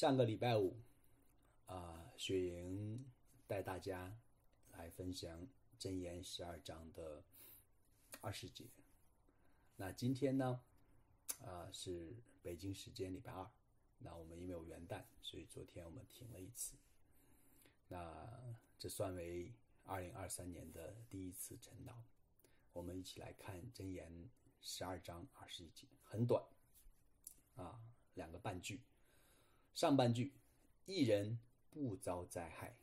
上个礼拜五，啊，雪莹带大家来分享箴言十二章的二十节。那今天呢，啊，是北京时间礼拜二。那我们因为有元旦，所以昨天我们停了一次。那这算为二零二三年的第一次晨祷。我们一起来看箴言十二章二十一节，很短，啊，两个半句。上半句，一人不遭灾害；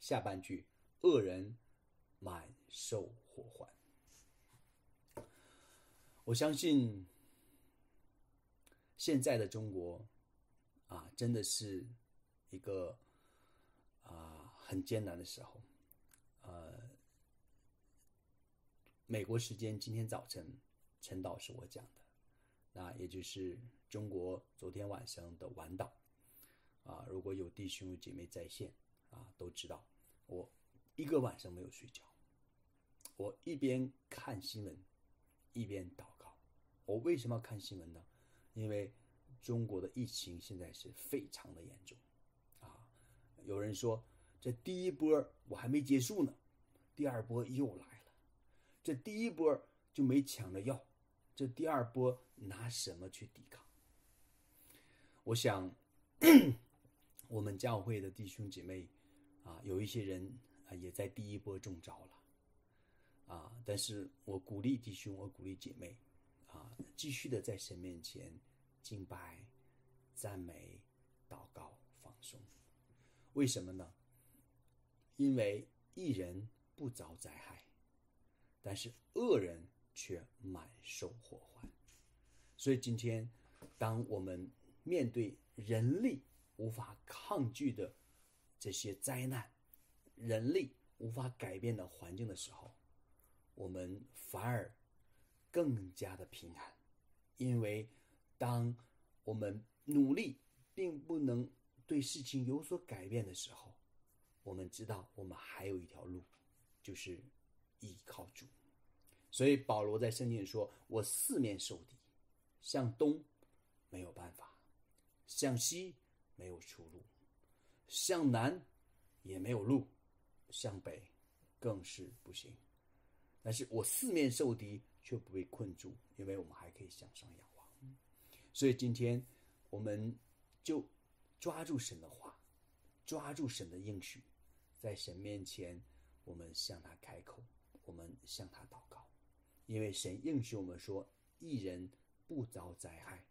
下半句，恶人满受祸患。我相信，现在的中国啊，真的是一个啊很艰难的时候。呃，美国时间今天早晨，陈导是我讲的，那也就是。中国昨天晚上的晚岛，啊，如果有弟兄姐妹在线，啊，都知道我一个晚上没有睡觉，我一边看新闻，一边祷告。我为什么要看新闻呢？因为中国的疫情现在是非常的严重，啊，有人说这第一波我还没结束呢，第二波又来了，这第一波就没抢着要，这第二波拿什么去抵抗？我想，我们教会的弟兄姐妹啊，有一些人啊，也在第一波中招了啊。但是我鼓励弟兄，我鼓励姐妹啊，继续的在神面前敬拜、赞美、祷告、放松。为什么呢？因为一人不遭灾害，但是恶人却满受祸患。所以今天，当我们面对人力无法抗拒的这些灾难，人力无法改变的环境的时候，我们反而更加的平安，因为当我们努力并不能对事情有所改变的时候，我们知道我们还有一条路，就是依靠主。所以保罗在圣经说：“我四面受敌，向东没有办法。”向西没有出路，向南也没有路，向北更是不行。但是我四面受敌却不被困住，因为我们还可以向上仰望。所以今天我们就抓住神的话，抓住神的应许，在神面前，我们向他开口，我们向他祷告，因为神应许我们说：一人不遭灾害，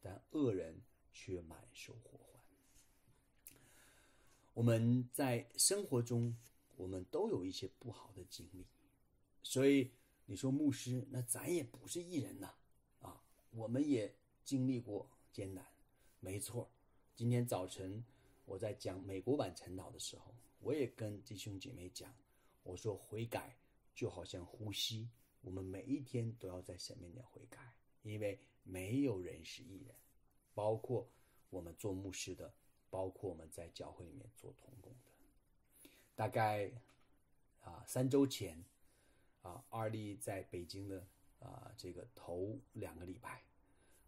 但恶人。却满受祸患。我们在生活中，我们都有一些不好的经历，所以你说牧师，那咱也不是艺人呐，啊，我们也经历过艰难，没错。今天早晨我在讲美国版陈导的时候，我也跟弟兄姐妹讲，我说悔改就好像呼吸，我们每一天都要在神面前悔改，因为没有人是艺人。包括我们做牧师的，包括我们在教会里面做童工的，大概啊三周前啊，二丽在北京的啊这个头两个礼拜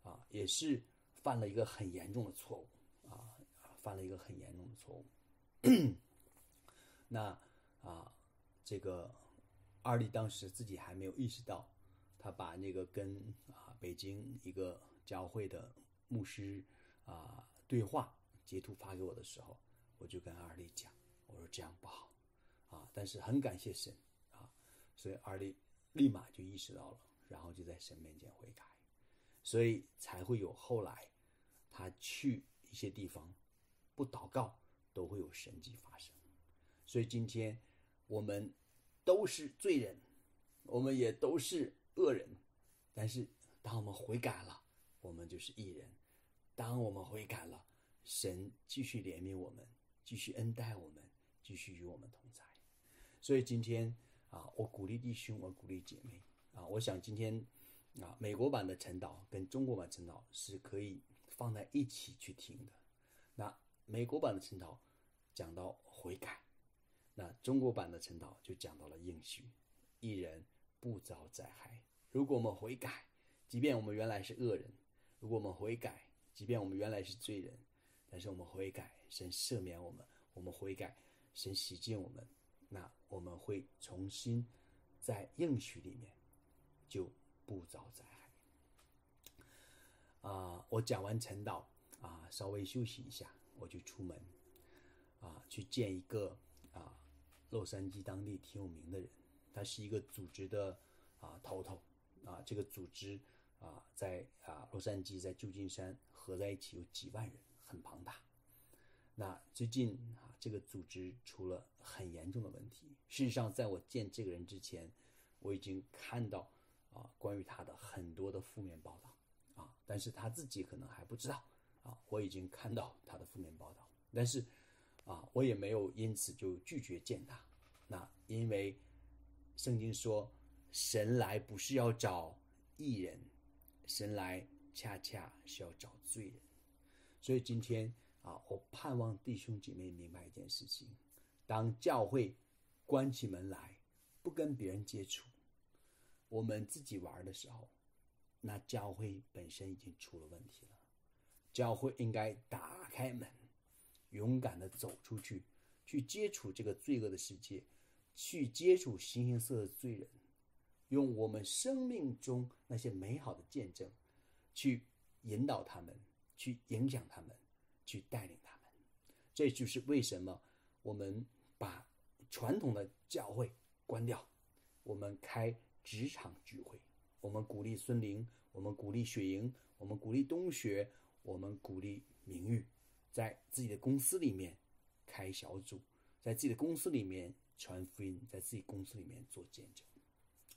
啊，也是犯了一个很严重的错误啊，犯了一个很严重的错误。那啊，这个二力当时自己还没有意识到，他把那个跟啊北京一个教会的。牧师啊，对话截图发给我的时候，我就跟二力讲，我说这样不好啊，但是很感谢神啊，所以二力立马就意识到了，然后就在神面前悔改，所以才会有后来他去一些地方不祷告都会有神迹发生，所以今天我们都是罪人，我们也都是恶人，但是当我们悔改了。我们就是艺人，当我们悔改了，神继续怜悯我们，继续恩待我们，继续与我们同在。所以今天啊，我鼓励弟兄，我鼓励姐妹啊，我想今天啊，美国版的陈导跟中国版陈导是可以放在一起去听的。那美国版的陈导讲到悔改，那中国版的陈导就讲到了应许，一人不遭灾害。如果我们悔改，即便我们原来是恶人。如果我们悔改，即便我们原来是罪人，但是我们悔改，神赦免我们，我们悔改，神洗净我们，那我们会重新在应许里面就不遭灾害。啊，我讲完晨祷啊，稍微休息一下，我就出门啊，去见一个，洛杉矶当地挺有名的人，他是一个组织的啊头头啊，这个组织啊在啊洛杉矶在旧金山合在一起有几万人，很庞大。那最近啊，这个组织出了很严重的问题。事实上，在我见这个人之前，我已经看到啊关于他的很多的负面报道。啊，但是他自己可能还不知道啊，我已经看到他的负面报道，但是啊，我也没有因此就拒绝见他。那因为圣经说，神来不是要找义人，神来恰恰是要找罪人。所以今天啊，我盼望弟兄姐妹明白一件事情：当教会关起门来，不跟别人接触，我们自己玩的时候。那教会本身已经出了问题了，教会应该打开门，勇敢的走出去，去接触这个罪恶的世界，去接触形形色色的罪人，用我们生命中那些美好的见证，去引导他们，去影响他们，去带领他们。这就是为什么我们把传统的教会关掉，我们开职场聚会。我们鼓励孙玲，我们鼓励雪莹，我们鼓励东学，我们鼓励明玉，在自己的公司里面开小组，在自己的公司里面传福音，在自己公司里面做见证。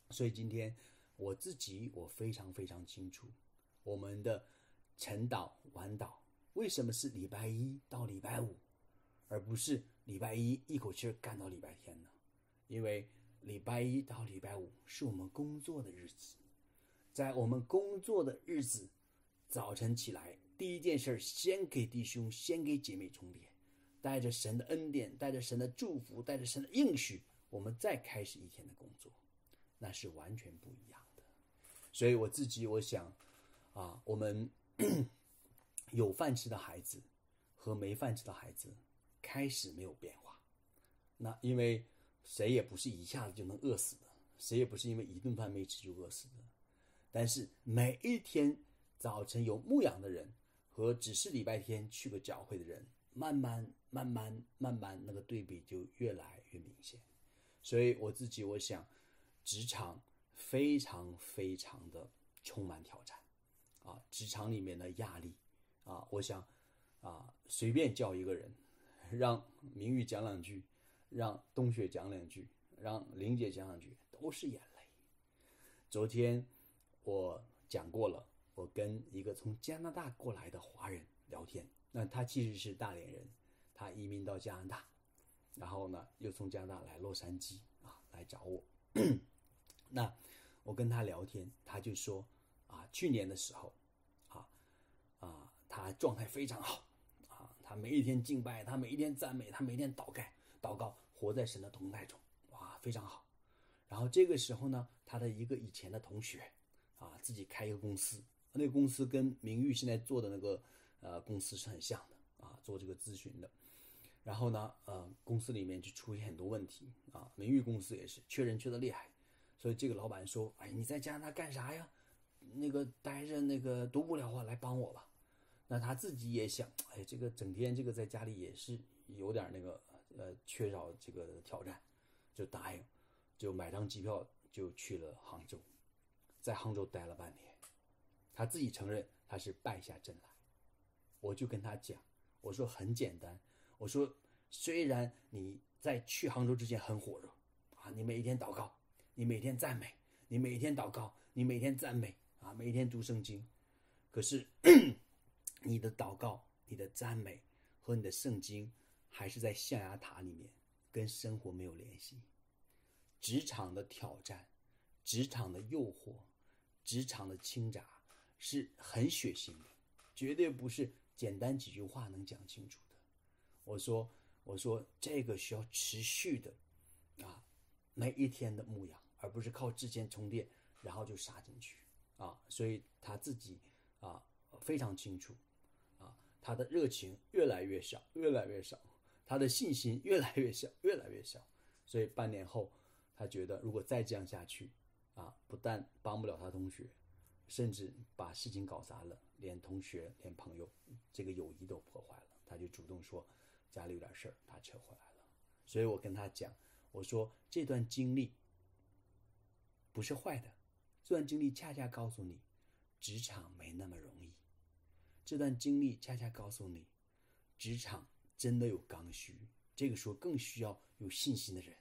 所以今天我自己我非常非常清楚，我们的晨祷晚祷为什么是礼拜一到礼拜五，而不是礼拜一一口气干到礼拜天呢？因为礼拜一到礼拜五是我们工作的日子。在我们工作的日子，早晨起来第一件事，先给弟兄、先给姐妹充电，带着神的恩典，带着神的祝福，带着神的应许，我们再开始一天的工作，那是完全不一样的。所以我自己我想，啊，我们 有饭吃的孩子和没饭吃的孩子开始没有变化。那因为谁也不是一下子就能饿死的，谁也不是因为一顿饭没吃就饿死的。但是每一天早晨有牧养的人和只是礼拜天去个教会的人，慢慢、慢慢、慢慢，那个对比就越来越明显。所以我自己我想，职场非常非常的充满挑战啊！职场里面的压力啊，我想啊，随便叫一个人，让明玉讲两句，让冬雪讲两句，让玲姐讲两句，都是眼泪。昨天。我讲过了，我跟一个从加拿大过来的华人聊天，那他其实是大连人，他移民到加拿大，然后呢又从加拿大来洛杉矶啊来找我。那我跟他聊天，他就说啊，去年的时候，啊啊，他状态非常好啊，他每一天敬拜，他每一天赞美，他每天祷告，祷告，活在神的同在中，哇，非常好。然后这个时候呢，他的一个以前的同学。啊，自己开一个公司，那个公司跟明玉现在做的那个呃公司是很像的啊，做这个咨询的。然后呢，呃，公司里面就出现很多问题啊，明玉公司也是缺人缺的厉害，所以这个老板说：“哎，你在加拿大干啥呀？那个待着那个读不了啊，来帮我吧。”那他自己也想，哎，这个整天这个在家里也是有点那个呃缺少这个挑战，就答应，就买张机票就去了杭州。在杭州待了半年，他自己承认他是败下阵来。我就跟他讲，我说很简单，我说虽然你在去杭州之前很火热啊，你每一天祷告，你每天赞美，你每天祷告，你每天赞美啊，每天读圣经，可是 你的祷告、你的赞美和你的圣经还是在象牙塔里面，跟生活没有联系。职场的挑战，职场的诱惑。职场的倾轧是很血腥的，绝对不是简单几句话能讲清楚的。我说，我说这个需要持续的啊，每一天的牧养，而不是靠之前充电然后就杀进去啊。所以他自己啊非常清楚啊，他的热情越来越少，越来越少，他的信心越来越小，越来越小。所以半年后，他觉得如果再这样下去，啊，不但帮不了他同学，甚至把事情搞砸了，连同学、连朋友这个友谊都破坏了。他就主动说家里有点事儿，他撤回来了。所以我跟他讲，我说这段经历不是坏的，这段经历恰恰告诉你，职场没那么容易。这段经历恰恰告诉你，职场真的有刚需。这个时候更需要有信心的人，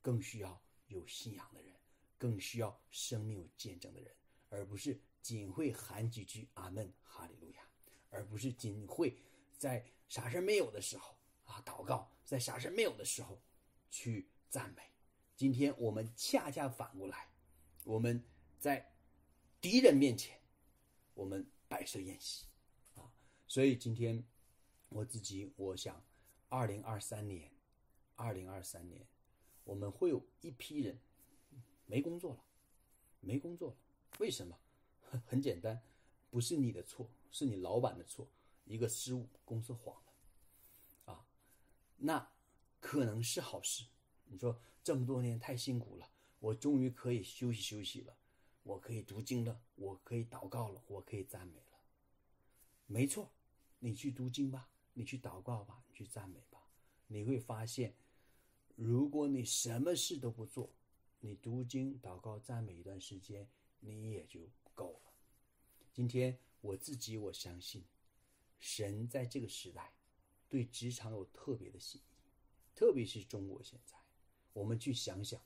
更需要有信仰的人，更需要生命有见证的人，而不是仅会喊几句“阿门，哈利路亚”，而不是仅会在啥事没有的时候啊祷告，在啥事没有的时候去赞美。今天我们恰恰反过来，我们在敌人面前，我们摆设宴席啊。所以今天我自己我想，二零二三年，二零二三年，我们会有一批人没工作了，没工作了。为什么？很简单，不是你的错，是你老板的错，一个失误，公司黄了。啊，那可能是好事。你说这么多年太辛苦了，我终于可以休息休息了，我可以读经了，我可以祷告了，我可以赞美了。没错。你去读经吧，你去祷告吧，你去赞美吧，你会发现，如果你什么事都不做，你读经、祷告、赞美一段时间，你也就够了。今天我自己我相信，神在这个时代对职场有特别的心意，特别是中国现在，我们去想想，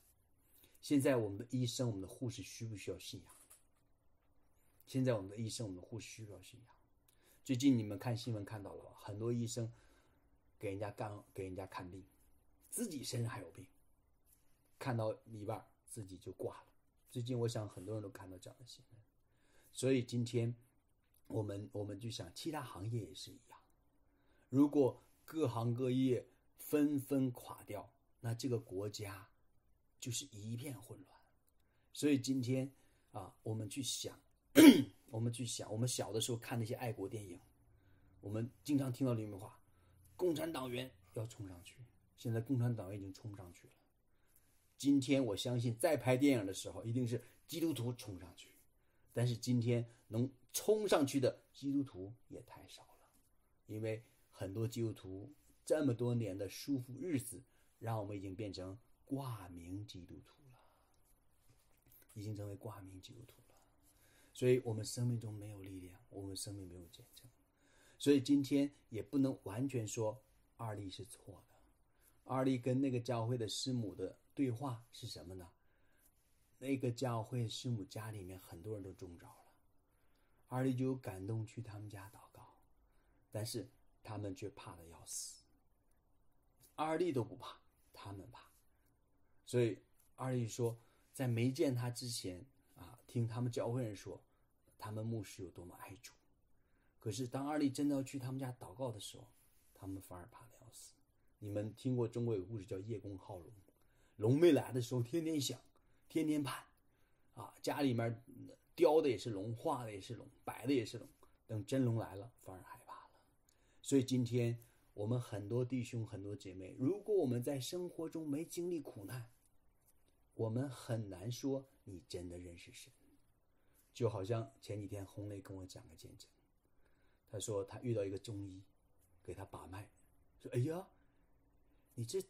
现在我们的医生、我们的护士需不需要信仰？现在我们的医生、我们的护士需不需要信仰？最近你们看新闻看到了吧？很多医生给人家干给人家看病，自己身上还有病，看到一半自己就挂了。最近我想很多人都看到这样的新闻，所以今天我们我们就想，其他行业也是一样。如果各行各业纷纷垮掉，那这个国家就是一片混乱。所以今天啊，我们去想。我们去想，我们小的时候看那些爱国电影，我们经常听到一句话：“共产党员要冲上去。”现在共产党员已经冲不上去了。今天我相信，再拍电影的时候，一定是基督徒冲上去。但是今天能冲上去的基督徒也太少了，因为很多基督徒这么多年的舒服日子，让我们已经变成挂名基督徒了，已经成为挂名基督徒了。所以我们生命中没有力量，我们生命没有见证，所以今天也不能完全说二力是错的。二力跟那个教会的师母的对话是什么呢？那个教会师母家里面很多人都中招了，二力就有感动去他们家祷告，但是他们却怕的要死。二力都不怕，他们怕，所以二力说，在没见他之前啊，听他们教会人说。他们牧师有多么爱主，可是当二力真的要去他们家祷告的时候，他们反而怕的要死。你们听过中国有个故事叫叶公好龙，龙没来的时候天天想，天天盼，啊，家里面雕的也是龙，画的也是龙，摆的也是龙，等真龙来了反而害怕了。所以今天我们很多弟兄很多姐妹，如果我们在生活中没经历苦难，我们很难说你真的认识神。就好像前几天红雷跟我讲个见证，他说他遇到一个中医，给他把脉，说：“哎呀，你这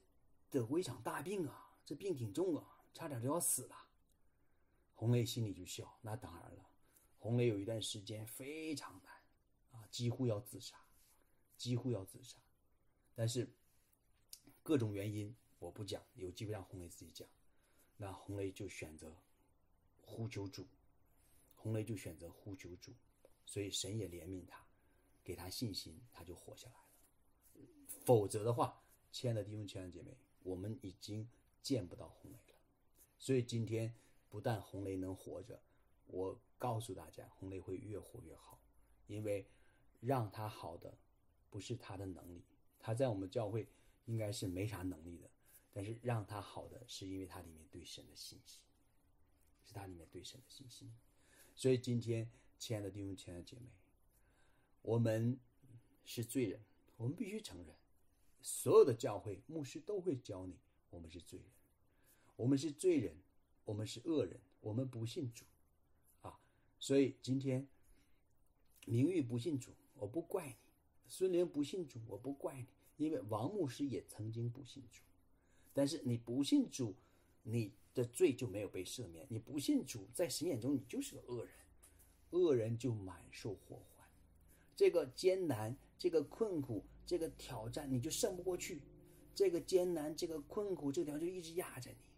得过一场大病啊，这病挺重啊，差点就要死了。”红雷心里就笑，那当然了，红雷有一段时间非常难啊，几乎要自杀，几乎要自杀，但是各种原因我不讲，有机会让红雷自己讲。那红雷就选择呼求主。红雷就选择呼求主，所以神也怜悯他，给他信心，他就活下来了。否则的话，亲爱的弟兄、亲爱的姐妹，我们已经见不到红雷了。所以今天不但红雷能活着，我告诉大家，红雷会越活越好，因为让他好的不是他的能力，他在我们教会应该是没啥能力的，但是让他好的是因为他里面对神的信心，是他里面对神的信心。所以今天，亲爱的弟兄、亲爱的姐妹，我们是罪人，我们必须承认。所有的教会牧师都会教你，我们是罪人，我们是罪人，我们是恶人，我们不信主，啊，所以今天名誉不信主，我不怪你；孙林不信主，我不怪你，因为王牧师也曾经不信主。但是你不信主，你的罪就没有被赦免；你不信主，在神眼中你就是个恶人，恶人就满受祸患。这个艰难，这个困苦。这个挑战你就胜不过去，这个艰难，这个困苦，这个挑战就一直压着你，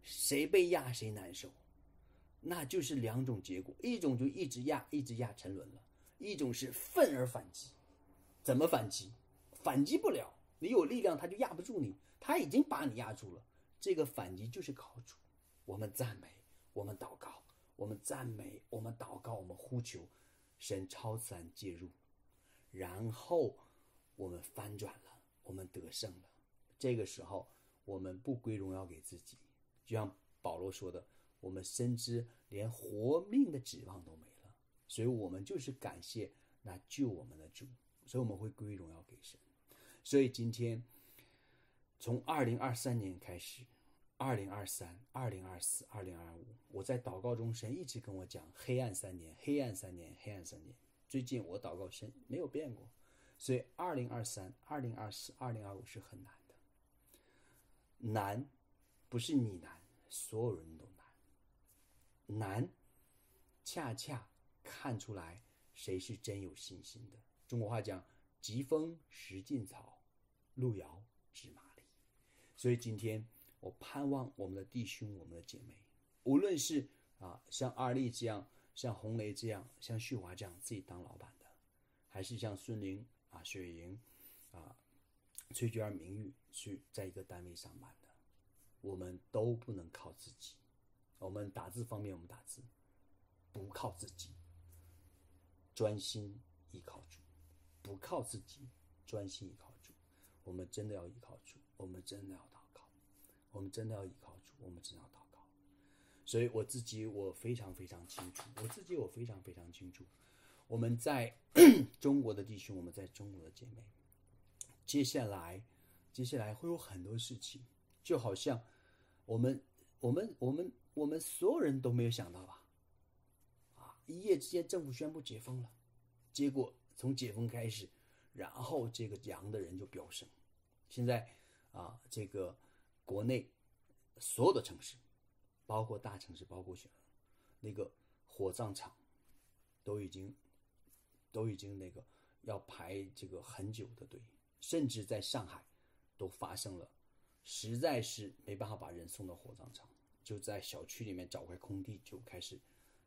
谁被压谁难受，那就是两种结果，一种就一直压，一直压沉沦了；一种是愤而反击，怎么反击？反击不了，你有力量他就压不住你，他已经把你压住了。这个反击就是靠主，我们赞美，我们祷告，我们赞美，我们祷告，我们呼求。神超自然介入，然后。我们翻转了，我们得胜了。这个时候，我们不归荣耀给自己，就像保罗说的：“我们深知连活命的指望都没了，所以我们就是感谢那救我们的主，所以我们会归荣耀给神。”所以今天，从二零二三年开始，二零二三、二零二四、二零二五，我在祷告中，神一直跟我讲：“黑暗三年，黑暗三年，黑暗三年。”最近我祷告，神没有变过。所以，二零二三、二零二四、二零二五是很难。难，不是你难，所有人都难。难，恰恰看出来谁是真有信心的。中国话讲：“疾风识劲草，路遥知马力。”所以，今天我盼望我们的弟兄、我们的姐妹，无论是啊，像二丽这样，像红雷这样，像旭华这样自己当老板的，还是像孙玲。啊，雪莹，崔娟儿名誉去在一个单位上班的，我们都不能靠自己。我们打字方面，我们打字不靠自己，专心依靠主；不靠自己，专心依靠主。我们真的要依靠主，我们真的要祷告，我们真的要依靠主，我们真的要祷告。所以我自己我非常非常清楚，我自己我非常非常清楚。我们在 中国的弟兄，我们在中国的姐妹，接下来，接下来会有很多事情，就好像我们，我们，我们，我们所有人都没有想到吧？啊，一夜之间政府宣布解封了，结果从解封开始，然后这个阳的人就飙升，现在啊，这个国内所有的城市，包括大城市，包括那个火葬场，都已经。都已经那个要排这个很久的队，甚至在上海都发生了，实在是没办法把人送到火葬场，就在小区里面找块空地就开始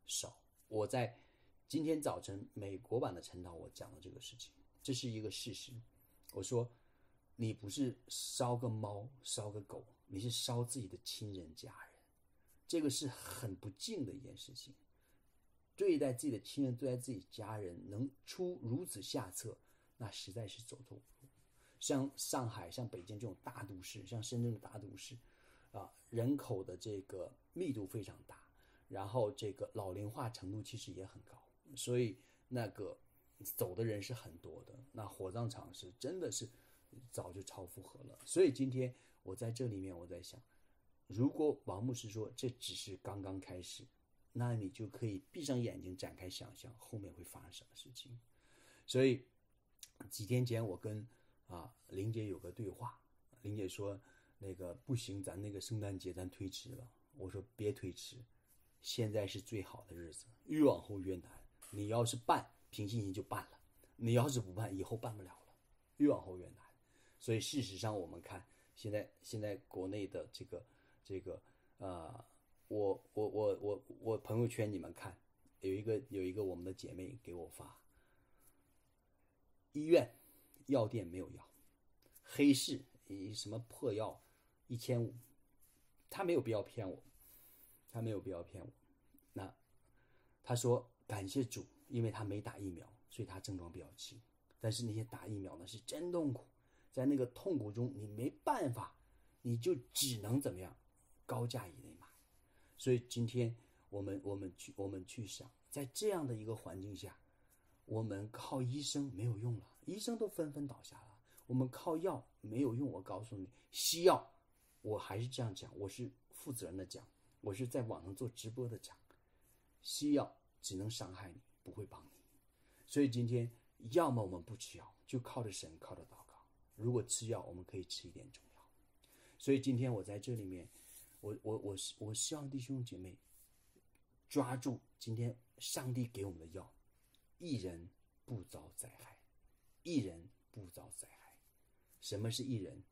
烧。我在今天早晨美国版的陈导我讲了这个事情，这是一个事实。我说你不是烧个猫烧个狗，你是烧自己的亲人家人，这个是很不敬的一件事情。对待自己的亲人，对待自己家人，能出如此下策，那实在是走投无。像上海、像北京这种大都市，像深圳的大都市，啊，人口的这个密度非常大，然后这个老龄化程度其实也很高，所以那个走的人是很多的。那火葬场是真的是早就超负荷了。所以今天我在这里面，我在想，如果王牧师说这只是刚刚开始。那你就可以闭上眼睛，展开想象后面会发生什么事情。所以几天前我跟啊林姐有个对话，林姐说那个不行，咱那个圣诞节咱推迟了。我说别推迟，现在是最好的日子，越往后越难。你要是办，凭信心就办了；你要是不办，以后办不了了，越往后越难。所以事实上，我们看现在现在国内的这个这个呃。我我我我我朋友圈你们看，有一个有一个我们的姐妹给我发，医院药店没有药，黑市以什么破药一千五，他没有必要骗我，他没有必要骗我。那他说感谢主，因为他没打疫苗，所以他症状比较轻。但是那些打疫苗呢是真痛苦，在那个痛苦中你没办法，你就只能怎么样，高价以内买。所以今天我们我们去我们去想，在这样的一个环境下，我们靠医生没有用了，医生都纷纷倒下了。我们靠药没有用，我告诉你，西药，我还是这样讲，我是负责任的讲，我是在网上做直播的讲，西药只能伤害你，不会帮你。所以今天，要么我们不吃药，就靠着神，靠着祷告。如果吃药，我们可以吃一点中药。所以今天我在这里面，我我我我希望弟兄姐妹抓住今天上帝给我们的药，一人不遭灾害，一人不遭灾害。什么是一人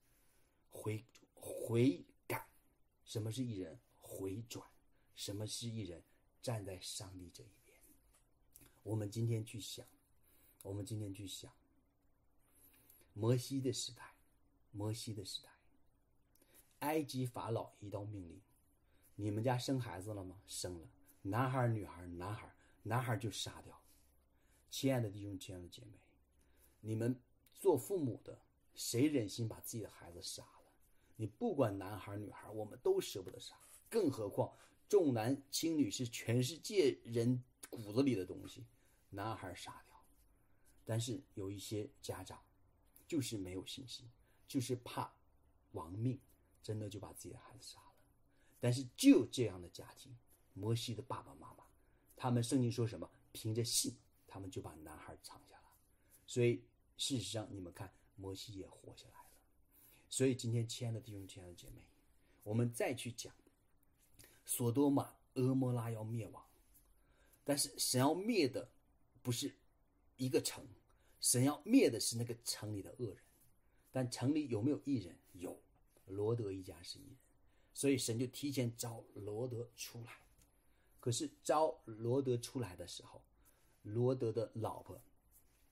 回回改？什么是一人回转？什么是一人站在上帝这一边？我们今天去想，我们今天去想摩西的时代，摩西的时代，埃及法老一道命令：你们家生孩子了吗？生了，男孩女孩男孩男孩就杀掉。亲爱的弟兄，亲爱的姐妹，你们做父母的。谁忍心把自己的孩子杀了？你不管男孩女孩，我们都舍不得杀。更何况重男轻女是全世界人骨子里的东西，男孩杀掉。但是有一些家长就是没有信心，就是怕亡命，真的就把自己的孩子杀了。但是就这样的家庭，摩西的爸爸妈妈，他们圣经说什么？凭着信，他们就把男孩藏下了。所以事实上，你们看。摩西也活下来了，所以今天亲爱的弟兄、亲爱的姐妹，我们再去讲，索多玛、俄摩拉要灭亡，但是神要灭的不是一个城，神要灭的是那个城里的恶人。但城里有没有异人？有，罗德一家是异人，所以神就提前招罗德出来。可是招罗德出来的时候，罗德的老婆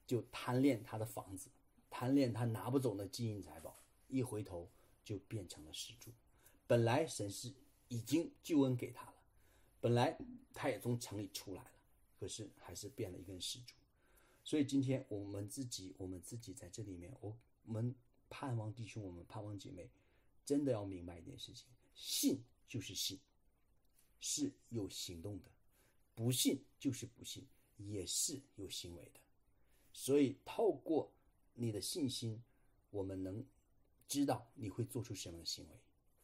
就贪恋他的房子。贪恋他拿不走的金银财宝，一回头就变成了石柱。本来神是已经救恩给他了，本来他也从城里出来了，可是还是变了一根石柱。所以今天我们自己，我们自己在这里面，我们盼望弟兄，我们盼望姐妹，真的要明白一件事情：信就是信，是有行动的；不信就是不信，也是有行为的。所以透过。你的信心，我们能知道你会做出什么样的行为。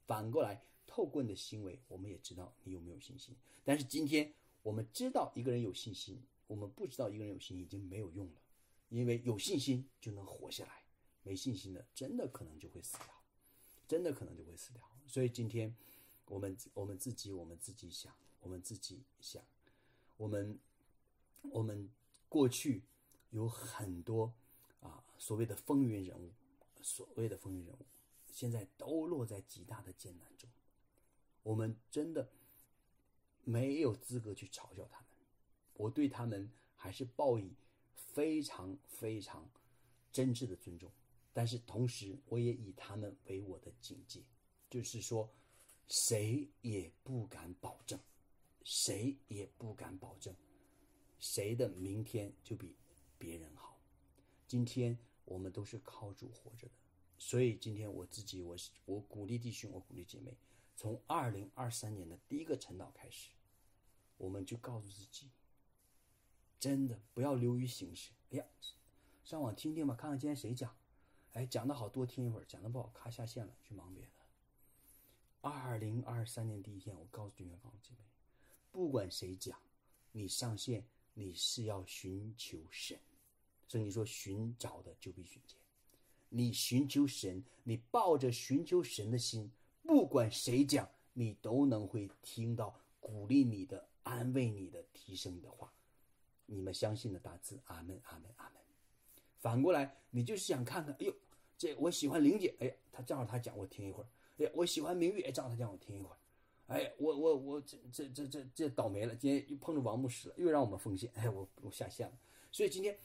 反过来，透过你的行为，我们也知道你有没有信心。但是今天我们知道一个人有信心，我们不知道一个人有信心已经没有用了，因为有信心就能活下来，没信心的真的可能就会死掉，真的可能就会死掉。所以今天我们我们自己我们自己想，我们自己想，我们我们过去有很多。啊，所谓的风云人物，所谓的风云人物，现在都落在极大的艰难中。我们真的没有资格去嘲笑他们。我对他们还是报以非常非常真挚的尊重，但是同时我也以他们为我的警戒，就是说，谁也不敢保证，谁也不敢保证，谁的明天就比别人好。今天我们都是靠主活着的，所以今天我自己，我我鼓励弟兄，我鼓励姐妹，从二零二三年的第一个晨祷开始，我们就告诉自己，真的不要流于形式。哎呀，上网听听吧，看看今天谁讲，哎，讲的好多听一会儿，讲的不好咔下线了，去忙别的。二零二三年第一天，我告诉弟兄，告诉姐妹，不管谁讲，你上线，你是要寻求神。所以你说寻找的就必寻见，你寻求神，你抱着寻求神的心，不管谁讲，你都能会听到鼓励你的、安慰你的、提升你的话。你们相信的打字，阿门，阿门，阿门。反过来，你就是想看看，哎呦，这我喜欢玲姐，哎呀，她正好她讲，我听一会儿。哎，我喜欢明月，正好她讲，我听一会儿。哎，我我我这这这这这倒霉了，今天又碰着王牧师了，又让我们奉献，哎，我我下线了。所以今天。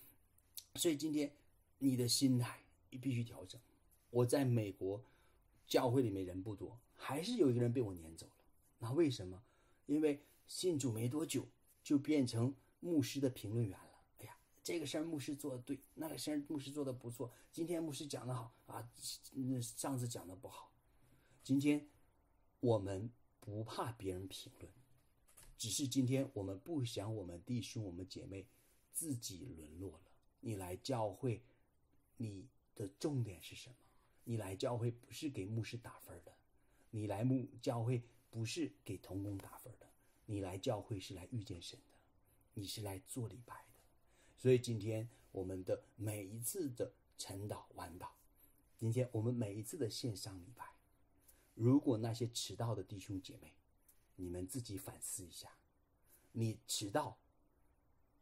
所以今天你的心态你必须调整。我在美国教会里面人不多，还是有一个人被我撵走了。那为什么？因为信主没多久就变成牧师的评论员了。哎呀，这个事儿牧师做的对，那个事儿牧师做的不错。今天牧师讲的好啊，上次讲的不好。今天我们不怕别人评论，只是今天我们不想我们弟兄、我们姐妹自己沦落了。你来教会，你的重点是什么？你来教会不是给牧师打分的，你来牧教会不是给童工打分的，你来教会是来遇见神的，你是来做礼拜的。所以今天我们的每一次的晨祷、晚祷，今天我们每一次的线上礼拜，如果那些迟到的弟兄姐妹，你们自己反思一下，你迟到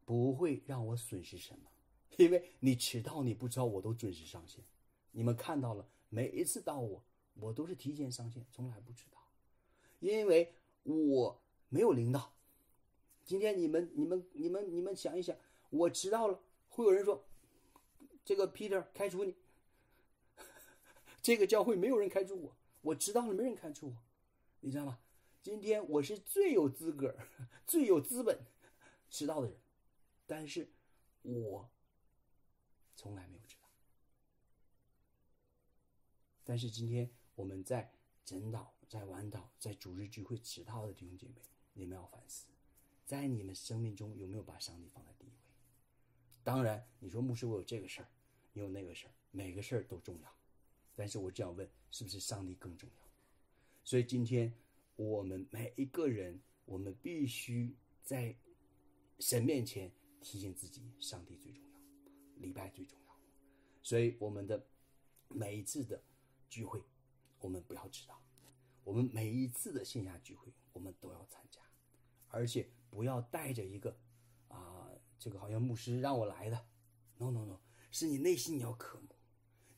不会让我损失什么，因为你迟到你不知道我都准时上线，你们看到了，每一次到我我都是提前上线，从来不迟到，因为我没有领导。今天你们你们你们你们想一想，我迟到了，会有人说这个 Peter 开除你，这个教会没有人开除我，我迟到了没人看出我，你知道吗？今天我是最有资格、最有资本迟到的人，但是我从来没有迟到。但是今天我们在晨祷、在晚祷、在主日聚会迟到的弟兄姐妹，你们要反思，在你们生命中有没有把上帝放在第一位？当然，你说牧师，我有这个事儿，你有那个事儿，每个事儿都重要。但是我这样问，是不是上帝更重要？所以今天。我们每一个人，我们必须在神面前提醒自己：上帝最重要，礼拜最重要。所以，我们的每一次的聚会，我们不要迟到；我们每一次的线下聚会，我们都要参加，而且不要带着一个啊，这个好像牧师让我来的。No No No，是你内心你要渴慕，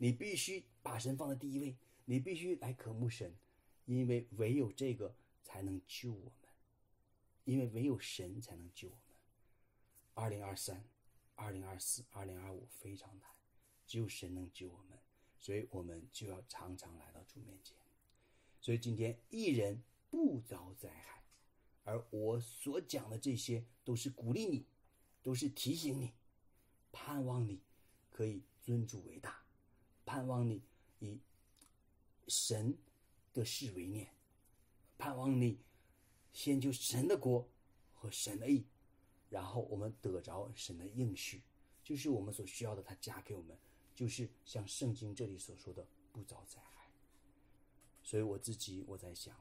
你必须把神放在第一位，你必须来渴慕神。因为唯有这个才能救我们，因为唯有神才能救我们。二零二三、二零二四、二零二五非常难，只有神能救我们，所以我们就要常常来到主面前。所以今天一人不遭灾害，而我所讲的这些都是鼓励你，都是提醒你，盼望你可以尊主为大，盼望你以神。的事为念，盼望你先就神的国和神的义，然后我们得着神的应许，就是我们所需要的，他加给我们，就是像圣经这里所说的不遭灾害。所以我自己我在想，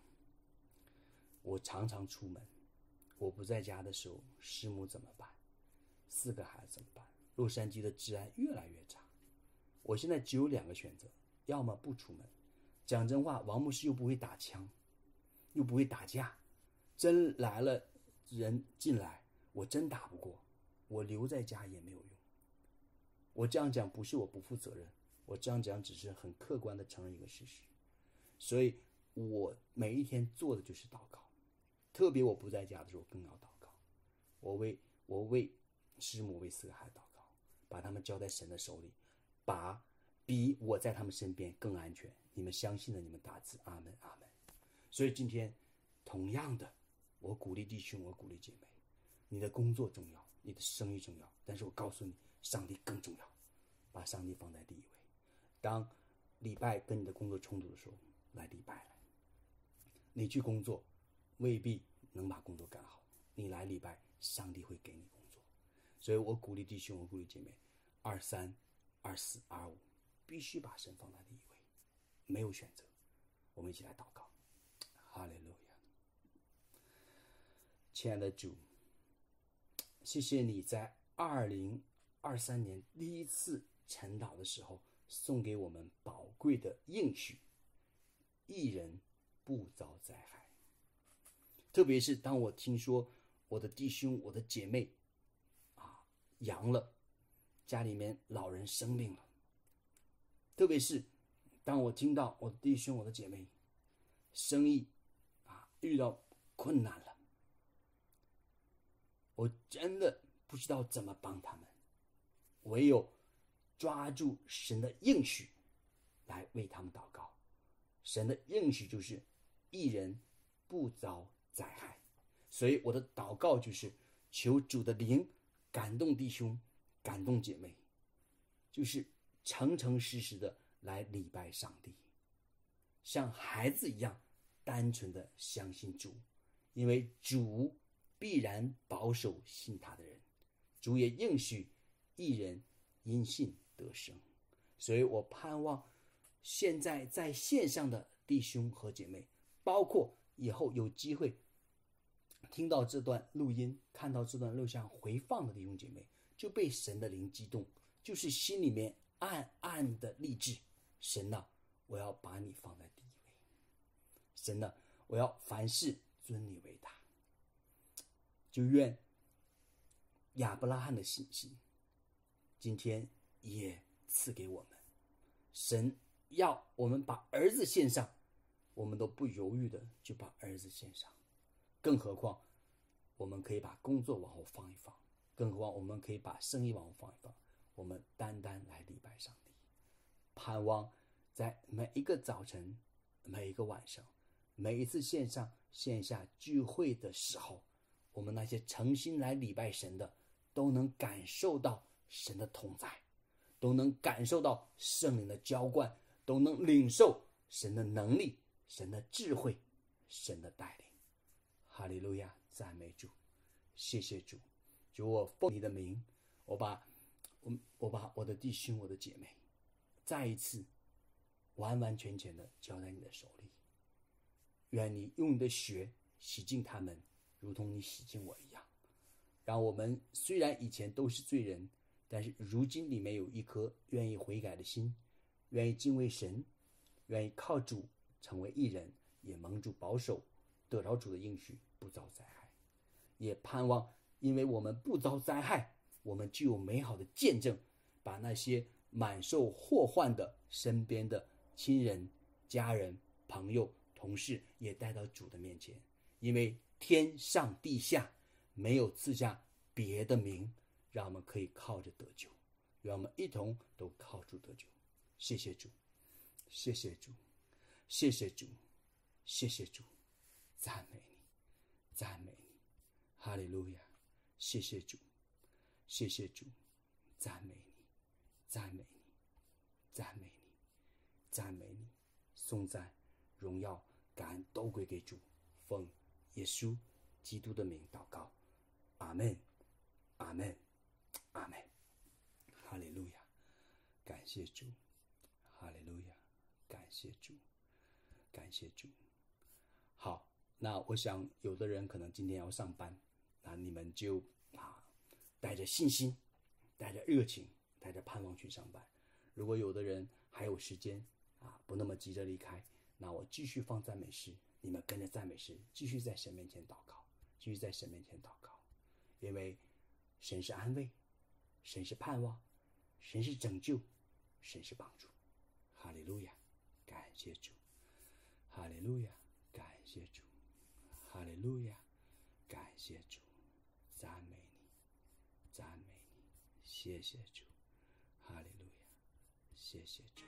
我常常出门，我不在家的时候，师母怎么办？四个孩子怎么办？洛杉矶的治安越来越差，我现在只有两个选择，要么不出门。讲真话，王牧师又不会打枪，又不会打架，真来了人进来，我真打不过，我留在家也没有用。我这样讲不是我不负责任，我这样讲只是很客观的承认一个事实。所以我每一天做的就是祷告，特别我不在家的时候更要祷告。我为我为师母为四个孩子祷告，把他们交在神的手里，把比我在他们身边更安全。你们相信的，你们打字，阿门，阿门。所以今天，同样的，我鼓励弟兄，我鼓励姐妹，你的工作重要，你的生意重要，但是我告诉你，上帝更重要，把上帝放在第一位。当礼拜跟你的工作冲突的时候，来礼拜来。你去工作，未必能把工作干好，你来礼拜，上帝会给你工作。所以我鼓励弟兄，我鼓励姐妹，二三、二四、二五，必须把神放在第一位。没有选择，我们一起来祷告，哈利路亚！亲爱的主，谢谢你在二零二三年第一次晨祷的时候送给我们宝贵的应许，一人不遭灾害。特别是当我听说我的弟兄、我的姐妹啊阳了，家里面老人生病了，特别是。当我听到我的弟兄、我的姐妹，生意啊遇到困难了，我真的不知道怎么帮他们，唯有抓住神的应许来为他们祷告。神的应许就是一人不遭灾害，所以我的祷告就是求主的灵感动弟兄、感动姐妹，就是诚诚实实的。来礼拜上帝，像孩子一样单纯的相信主，因为主必然保守信他的人，主也应许一人因信得生。所以我盼望现在在线上的弟兄和姐妹，包括以后有机会听到这段录音、看到这段录像回放的弟兄姐妹，就被神的灵激动，就是心里面暗暗的立志：神呐，我要把你放在第一位；神呐，我要凡事尊你为大。就愿亚伯拉罕的信心，今天也赐给我们。神要我们把儿子献上，我们都不犹豫的就把儿子献上。更何况，我们可以把工作往后放一放，更何况我们可以把生意往后放一放。我们单单来礼拜上帝，盼望在每一个早晨、每一个晚上、每一次线上线下聚会的时候。我们那些诚心来礼拜神的，都能感受到神的同在，都能感受到圣灵的浇灌，都能领受神的能力、神的智慧、神的带领。哈利路亚，赞美主，谢谢主，主我奉你的名，我把我我把我的弟兄、我的姐妹，再一次完完全全的交在你的手里。愿你用你的血洗净他们。如同你洗净我一样，让我们虽然以前都是罪人，但是如今里面有一颗愿意悔改的心，愿意敬畏神，愿意靠主成为一人，也蒙主保守，得着主的应许，不遭灾害。也盼望，因为我们不遭灾害，我们具有美好的见证，把那些满受祸患的身边的亲人、家人、朋友、同事也带到主的面前，因为。天上地下没有赐下别的名，让我们可以靠着得救，让我们一同都靠主得救。谢谢主，谢谢主，谢谢主，谢谢主，赞美你，赞美你，哈利路亚！谢谢主，谢谢主，赞美你，赞美你，赞美你，赞美你，颂赞、荣耀、感恩都归给主，奉。耶稣基督的名祷告，阿门，阿门，阿门，哈利路亚，感谢主，哈利路亚，感谢主，感谢主。好，那我想有的人可能今天要上班，那你们就啊带着信心，带着热情，带着盼望去上班。如果有的人还有时间啊，不那么急着离开，那我继续放赞美诗。你们跟着赞美诗，继续在神面前祷告，继续在神面前祷告，因为神是安慰，神是盼望，神是拯救，神是帮助。哈利路亚，感谢主！哈利路亚，感谢主！哈利路亚，感谢主！赞美你，赞美你，谢谢主！哈利路亚，谢谢主！